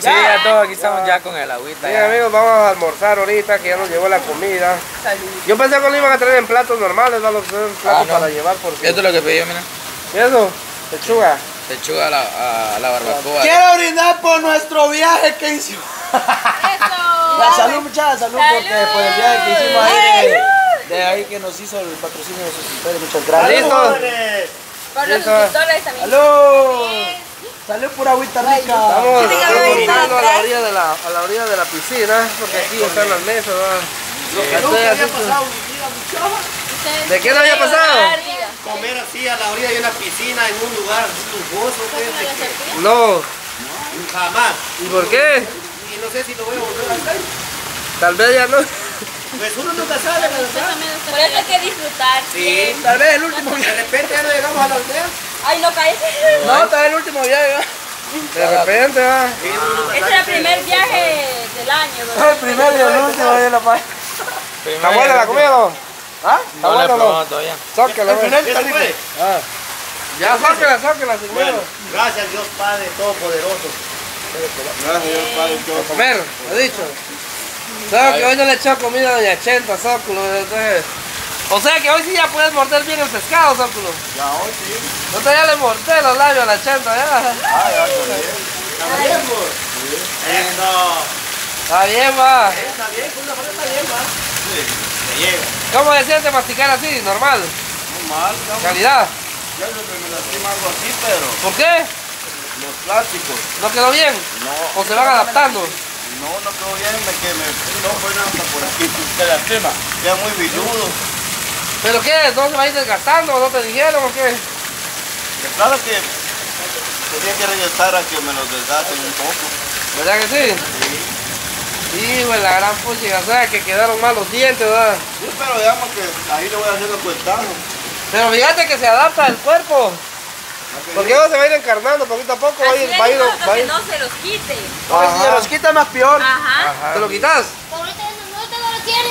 Sí, ya todos aquí estamos ya con el agüita. Bien, amigos, vamos a almorzar ahorita que ya nos llegó la comida. Yo pensé que lo iban a traer en platos normales, ¿no? Los platos Ah, no. para llevar porque... Esto es lo que pedí, mira. ¿Y eso? Lechuga. Lechuga a la, a, a la barbacoa. Quiero brindar por nuestro viaje que hicimos. La salud, muchachas, salud, porque por el viaje que hicimos ahí de, de ahí que nos hizo el patrocinio de suscriptores. Muchas gracias. ¿Listo? Por los suscriptores también. Salud. Salud pura agüita rica. Estamos almorzando a la orilla de la, a la orilla de la piscina, porque aquí están las mesas, ¿verdad? Nunca Estoy había así, pasado en mi vida, muchachos. ¿De qué no había pasado? Comer así a la orilla de una piscina en un lugar lujoso, No. jamás. ¿Y por qué? Y no sé si lo voy a volver a hacer. Tal vez ya no. Pues uno nunca sabe, la verdad. Por eso hay que disfrutar. Sí. Tal vez el último De viaje. repente ya no llegamos a la aldea. Ay, no caes. No, tal vez el último viaje. De repente, va. Este es el primer viaje del año. ¿verdad? El primero y el último de la paz. ¿Está buena la comida? ¿Ah? ¿Está buena o no? El ve. final está ¿Eso rico. fue? Ah. Ya, zóquela, zóquela, sin Bueno, miedo. gracias Dios Padre Todopoderoso. A comer, he dicho. ¿Sabes que hoy no le echó comida a Doña Chenta, Zóculo? Entonces... O sea que hoy sí ya puedes morder bien el pescado, Zóculo. Ya hoy sí. No te ya le mordé los labios a la Chenta, ya. Ah, ya está bien. Está bien, pues. Eso. Está bien, va. Está bien, con mano está bien, va. Sí, me llega. ¿Cómo se siente masticar así? Normal. Normal. Calidad. Yo creo que me lastima algo así, pero ¿Por qué? los plásticos. ¿No quedó bien? No, ¿O se van adaptando? No, no quedó bien, me no fue nada por aquí, se lastima. Queda muy viludo. ¿Pero qué? ¿No se va a ir desgastando? ¿No te dijeron o qué? Que claro que tenía que regresar a que me los desgasten un poco. ¿Verdad que sí? Hijo de la gran pucha, o sea que quedaron mal los dientes, ¿verdad? Sí, pero digamos que ahí le voy a hacer los cuentados. Pero fíjate que se adapta el cuerpo. Porque luego se va a ir encarnando poquito a poco, va a Así ir, va a ir, va a que no se los quite. Si se los quita más peor. Ajá. ¿Te lo quitas? Ahorita no, ahorita no lo tiene.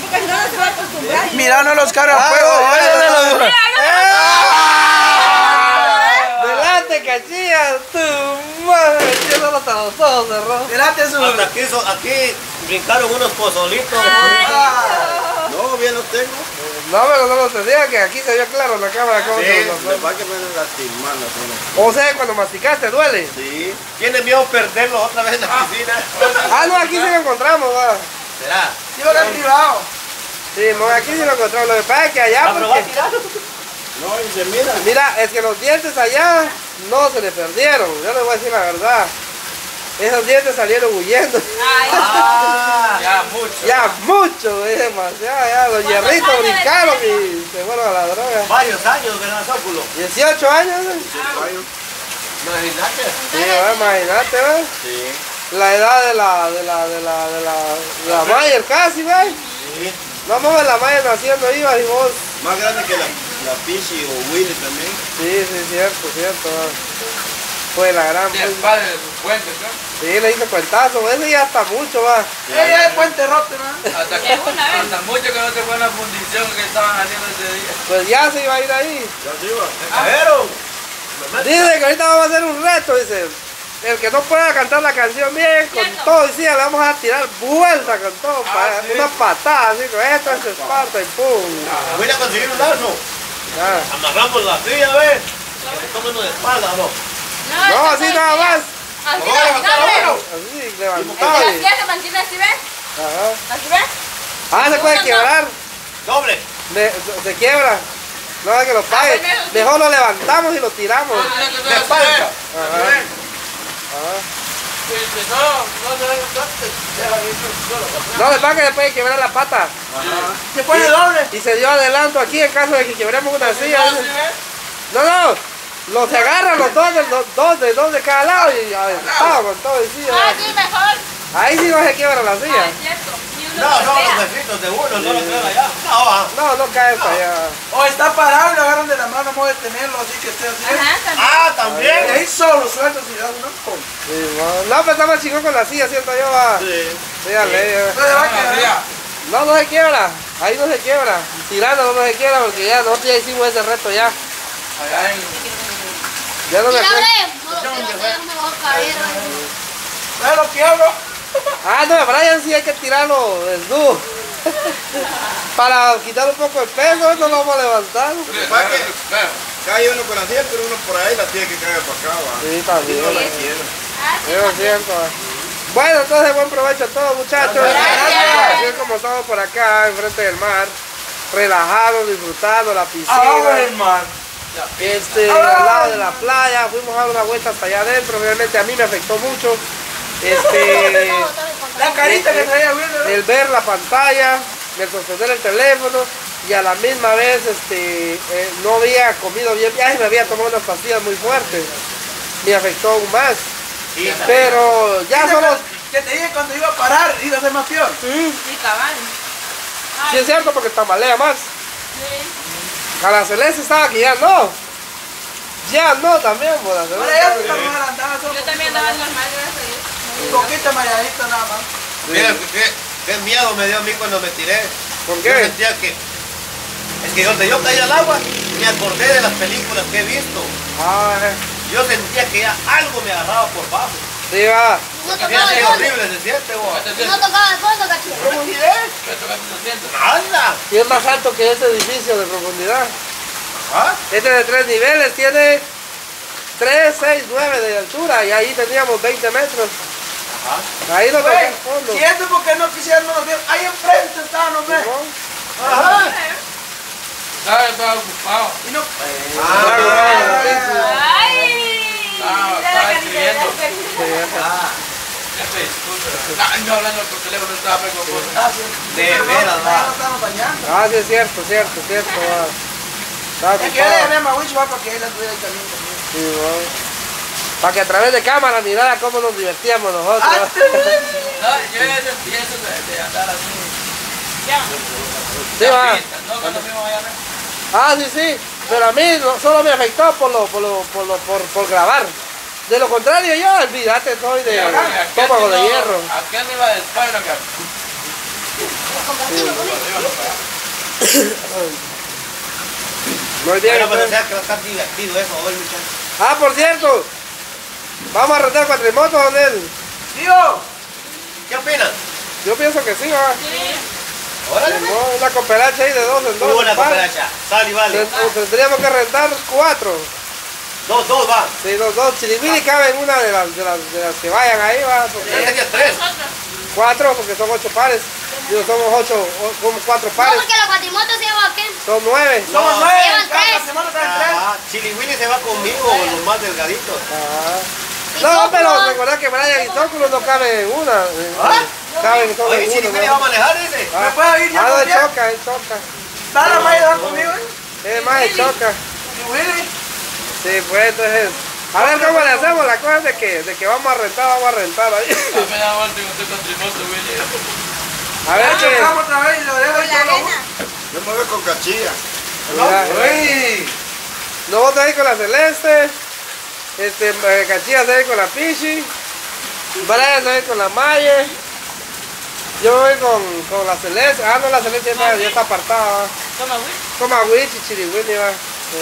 Porque si no, no se va a acostumbrar. Mira, no los carga Ah, fuego. oye, oye. Delante, cachilla, tu madre, los ojos cerró. Mirate su. Hasta aquí, brincaron unos pozolitos. No, bien los tengo. No, pero no lo tenía, que aquí se vio claro en la cámara cómo Sí, me va que me lastiman las uñas. O sea, cuando masticaste duele. Sí. ¿Tiene miedo perderlo otra vez en la piscina? Ah, no, aquí sí lo encontramos, va. ¿Será? Sí, va a privado. Sí, no, aquí sí lo encontramos. Lo que pasa es que allá, Ah, pero va a porque, tirar. No, y se mira. mira, es que los dientes allá no se le perdieron. Yo les voy a decir la verdad. Esos dientes salieron huyendo. Ay, Ah, Ya mucho. Ya mucho, es demasiado. Ya los ¿Cuántos hierritos años brincaron y se fueron a la droga. varios años, ¿verdad, Zóculo? 18 años, ¿eh? Imagínate. Sí, imagínate, ¿va? Sí. La edad de la, de la, de la, de la, de la Mayer casi, ¿va? Sí. No mames, la Mayer naciendo iba y vos. Más grande que la, la Pichi o Willy también. Sí, sí, cierto, cierto. va. Fue la gran. Sí, el padre de sus fuentes, ¿no? Sí, le hizo cuentazo. Ese ya está mucho, va. Ella es puente roto, ¿no? Hasta, vez. hasta mucho que no te fue la fundición que estaban haciendo ese día. Pues ya se iba a ir ahí. Ya se iba. ¿Cajeron? Dice que ahorita vamos a hacer un reto, dice. El que no pueda cantar la canción bien, con Cierto. todo, dice, le vamos a tirar vuelta con todo, sí. una patada, así, con esto es esparta y pum. Voy a conseguir un lazo. Ya. Amarramos la silla, ¿ves? Que se tomen de espalda, ¿no? No, así nada más. Así Vamos a levantar la levantado. mano. Así, levantado. Así se mantiene así, ¿ves? Ajá. Así, ¿ves? Ah, se puede No, no, no. quebrar. Doble. Se quiebra. No es que lo pague. A ver, mejor- lo levantamos y lo tiramos. De espalda. Ajá. No, le pasa que le puede quebrar la pata. Se pone doble. Y se dio adelanto aquí en caso de que quebremos una silla. No, no. Los se agarran los dos, de, los dos de dos de cada lado y aventado con todo el silla. Ah, sí, mejor. Ahí sí no se quiebra la Ah, silla. es cierto. No, se no, los huesitos de uno, no los quedan allá. No, ah. No, no cae para allá. O está parado y lo agarran de la mano, no puede tenerlo, así que esté así. Ajá, también. Ah, también. ahí solo suelto si da uno. Sí, no, no, pero está más chingón con la silla, siento yo. Va. Sí. Fíjale, No le va a quedar. No, no se quiebra. Ahí no se quiebra. Tirando no se quiebra porque ya nosotros ya hicimos ese reto ya. Allá en Ya no me acuerdo. no lo quiero hacer, no me voy a caer. ¿Sabes lo que hablo? Ah, no, Brian sí hay que tirarlo desnudo. Para quitar un poco de peso, eso lo vamos a levantar. Cae uno con la silla, pero uno por ahí la tiene que caer para acá, va. Sí, también. No la quiero. Es cierto. Bueno, entonces buen provecho a todos muchachos. Gracias. Así es como estamos por acá, enfrente del mar, relajados, disfrutando la piscina. Abajo del mar. Este, al lado de la playa, fuimos a dar una vuelta hasta allá adentro, realmente a mí me afectó mucho. Este, La carita que traía el ver la pantalla, el sostener el teléfono y a la misma vez este, eh, no había comido bien, ay, me había tomado unas pastillas muy fuertes, me afectó aún más. Pero ya solo, Que te dije cuando iba a parar, iba a ser más peor. Sí, cabal. sí es cierto porque tambalea más. A la celeste estaba aquí, ya no. Ya no también, Ahora ya andabas solo Yo también andaba normal, gracias a Dios. un poquito mareadito nada más. Mira, qué, qué miedo me dio a mí cuando me tiré. ¿Por Yo qué? sentía que. Es que donde yo caí al agua, me acordé de las películas que he visto. Ah, eh, Yo sentía que ya algo me agarraba por abajo. Sí, va. No Qué tocaba el fondo. horrible se siente, vos. No tocaba el fondo, me tiré. Anda. Y es más alto que ese edificio de profundidad. ¿Ah? Este de tres niveles tiene 3, 6, 9 de altura y ahí teníamos 20 metros. Ahí no Güey, el fondo. si esto es porque no quisieron, no nos vieron. Ahí enfrente estaban, ¿no ves? ¿No? Ajá. Estaba ocupado. Y no. ¡Ay! Ah, Mira la estaba escribiendo. Ah. Ah, yo hablando por teléfono estaba pegando cosas. ah, sí. De veras, no, va. no estamos bañando. Ah, sí, es cierto, cierto, cierto. Es que yo le llamé a Mauricio va, para que él anduviera ahí también. también. Sí, va. Para que a través de cámara mirara cómo nos divertíamos nosotros. Ah. No, yo ya empiezo de, de andar así. Sí, va. No, cuando fuimos allá, ¿no? Ah, sí, sí. Pero a mí no- solo me afectó por lo, por lo, por lo, por, por grabar. De lo contrario, yo olvídate, soy de estómago de hierro. Aquel iba de Spider-Man. Muy bien. Bueno, pero sea que va a estar divertido eso hoy, muchachos. Ah, por cierto. Vamos a rentar cuatrimotos con él. Tío, ¿Qué opinan? Yo pienso que sí, va. Órale. No, una cooperacha ahí de dos en dos. Cooperacha. Sal y vale. Ten- Tendríamos que rentar cuatro. Dos, dos, va. Sí, dos, dos. Chiribiri cabe en una de las, de las, de las que vayan ahí, va. Yo Porque tenía tres. cuatro, porque son ocho pares. Digo, somos ocho, o- somos cuatro pares. porque la cuatrimoto se lleva qué? Son nueve. somos No. nueve. Llevan Cada tres. semana traen tres. Ah, Chili Willy se va conmigo, los más delgaditos. Ah. No, pero recordad que Brian y Tóculo no caben en una. eh, solo Oye, en. Willy ¿no? va a manejar ese. Ah, ¿Me puedo ir ya Ah, no, choca, él choca. Dale, Maya, va conmigo, ¿eh? Es más, choca. Sí, pues entonces. A ver cómo le hacemos, la cosa es de que, de que vamos a rentar, vamos a rentar ahí. Dame la vuelta y usted Willy. A ver qué. Chocamos otra vez y lo dejo ahí la solo. arena. Yo me voy con cachilla. Mira, Uy. Nosotros ahí con la Celeste. Este, eh, Cachillas ahí con la Pichi. Brian ahí con la Maye. Yo voy con, con la Celeste. Ah, no, la Celeste ya está, ya está apartada. va. Toma, Maguich y Chiriwini, va. Tú.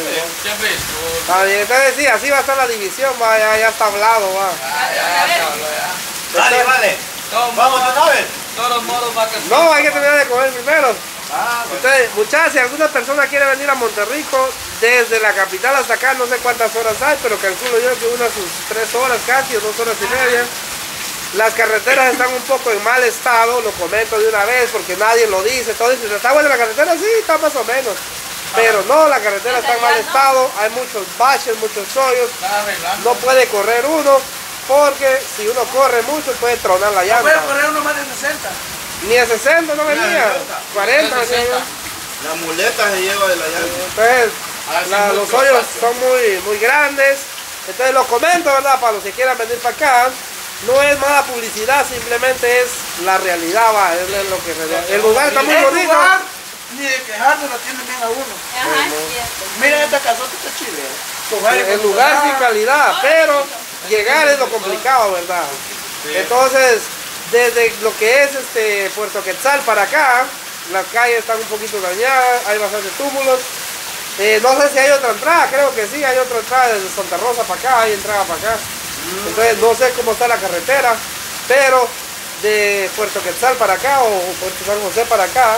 Está bien, entonces sí, así va a estar la división, va, ya, ya está hablado, va. Ah, ya, ya, ya. Dale, vale. Todos Vamos una vez. Todos modos va a. No, hay que terminar de comer primero. Ah, bueno. Entonces, muchachas, si alguna persona quiere venir a Monterrico, desde la capital hasta acá, no sé cuántas horas hay, pero calculo yo que unas sus tres horas casi, o dos horas y media. Las carreteras están un poco en mal estado, lo comento de una vez, porque nadie lo dice. Todos dicen, ¿está buena la carretera? Sí, está más o menos. Pero no, la carretera está en mal estado, hay muchos baches, muchos hoyos, no puede correr uno, porque si uno corre mucho puede tronar la Puede llanta. correr uno más de 60. Ni a 60 no venía, 40 venía yo. La muleta se lleva de la llave. Entonces, la- los hoyos son muy, muy grandes. Entonces, lo comento, ¿verdad? Para los que quieran venir para acá. No es mala publicidad, simplemente es la realidad, va. Es lo que realidad- El lugar está muy bonito. lugar, Ni de quejarse lo tienen bien a uno. Ajá, cierto. Mira esta casota está chile. Aire El lugar sin calidad, pero llegar es lo complicado, ¿verdad? Entonces, desde lo que es este Puerto Quetzal para acá, las calles están un poquito dañadas, hay bastantes túmulos. Eh, no sé si hay otra entrada, creo que sí, hay otra entrada desde Santa Rosa para acá, hay entrada para acá. Entonces no sé cómo está la carretera. Pero de Puerto Quetzal para acá o Puerto San José para acá,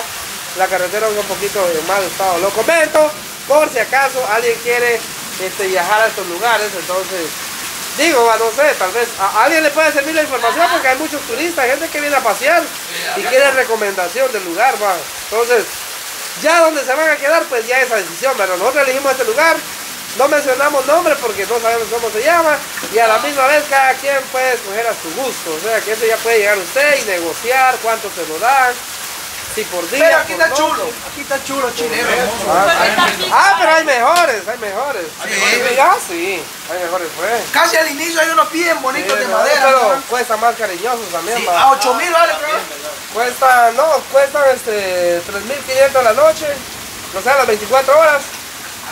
la carretera es un poquito en mal estado. Lo comento por si acaso alguien quiere este, viajar a estos lugares, entonces digo, no sé, tal vez a alguien le puede servir la información porque hay muchos turistas, gente que viene a pasear y quiere recomendación del lugar, va. Entonces, ya donde se van a quedar, pues ya esa decisión, pero nosotros elegimos este lugar, no mencionamos nombre porque no sabemos cómo se llama y a la misma vez cada quien puede escoger a su gusto, o sea que eso ya puede llegar usted y negociar cuánto se lo dan, si por día. Pero aquí está chulo, aquí está chulo, chileno. Ah. Ah, pero hay mejores, hay mejores. Sí. Ah, sí, hay mejores, pues. Casi al inicio hay unos bien bonitos de Sí, madera. Pero ¿no? cuesta más cariñosos también, Sí, a 8 mil vale, pero. Cuesta, no, cuestan este 3.500 a la noche, o sea, las 24 horas,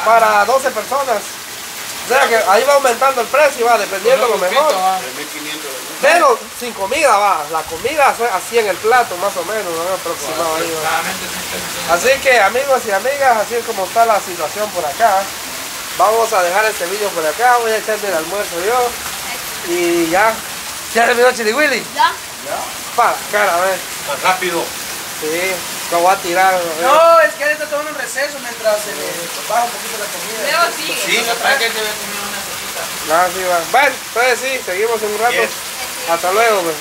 para 12 personas. O sea que ahí va aumentando el precio, va, dependiendo lo mejor. Pero sin comida va, la comida fue así en el plato, más o menos, ¿no? aproximado ahí, va. Así que amigos y amigas, así es como está la situación por acá. Vamos a dejar este vídeo por acá, voy a echarme el almuerzo yo. Y ya. ¿Ya terminó Chili Willy? Ya. Pa, cara, a ver. Rápido. Sí, lo voy a tirar. ver. No, es que él está tomando un receso mientras se le baja un poquito la comida. Luego sigue. Sí, ¿Para qué debe comer una sopita? Ah, sí, va. Bueno, entonces sí, seguimos en un rato. Yes. Hasta luego, pues.